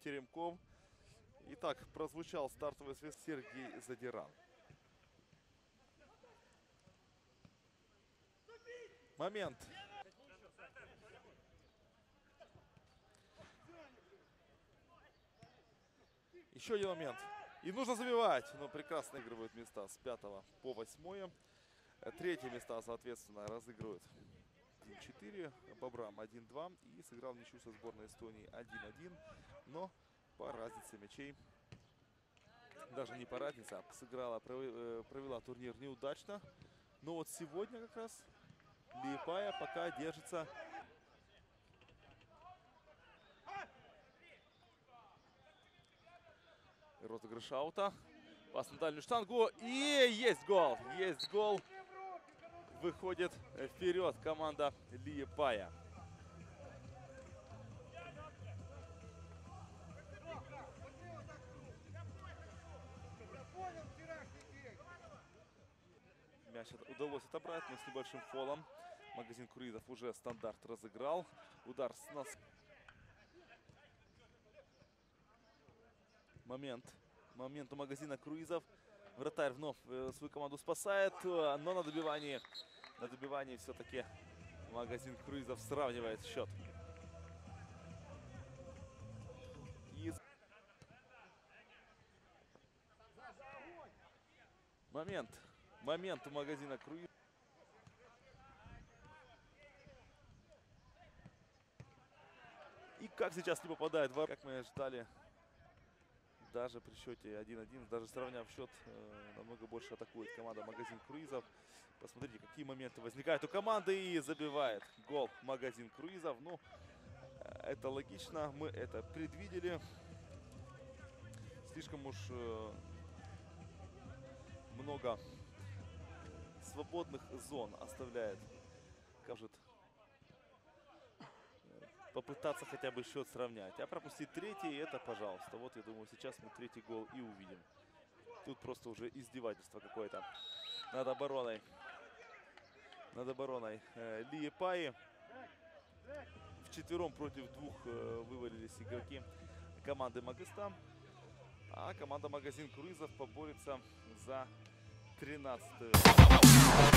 Теремков. Итак, прозвучал стартовый свист Сергей Задиран. Момент. Еще один момент. И нужно забивать. Но прекрасно игрывают места с 5 по 8. Третье места, соответственно, разыгрывают 1-4. Бобрам 1-2. И сыграл ничью со сборной Эстонии 1-1. Но по разнице мячей, даже не по разнице, а сыграла, э, провела турнир неудачно. Но вот сегодня как раз Лиепая пока держится розыгрыш аута. Пас на дальнюю штангу. И есть гол. Есть гол. Выходит вперед команда Лиепая. Мяч удалось отобрать, но с небольшим фолом. Магазин Куридов уже стандарт разыграл. Удар с нас. Момент. Момент у магазина Круизов. Вратарь вновь э, свою команду спасает, э, но на добивании, на добивании все-таки магазин Круизов сравнивает счет. Момент. Момент у магазина Круизов. И как сейчас не попадает, как мы ждали, даже при счете 1-1, даже сравняв счет, э, намного больше атакует команда Магазин Круизов. Посмотрите, какие моменты возникают у команды и забивает гол Магазин Круизов. Ну, это логично, мы это предвидели. Слишком уж э, много свободных зон оставляет, кажет, попытаться хотя бы счет сравнять. А пропустить третий, это пожалуйста. Вот, я думаю, сейчас мы третий гол и увидим. Тут просто уже издевательство какое-то над обороной. Над обороной э, Лии Паи. Вчетвером против двух э, вывалились игроки команды Магыста. А команда Магазин Круизов поборется за 13 -ю.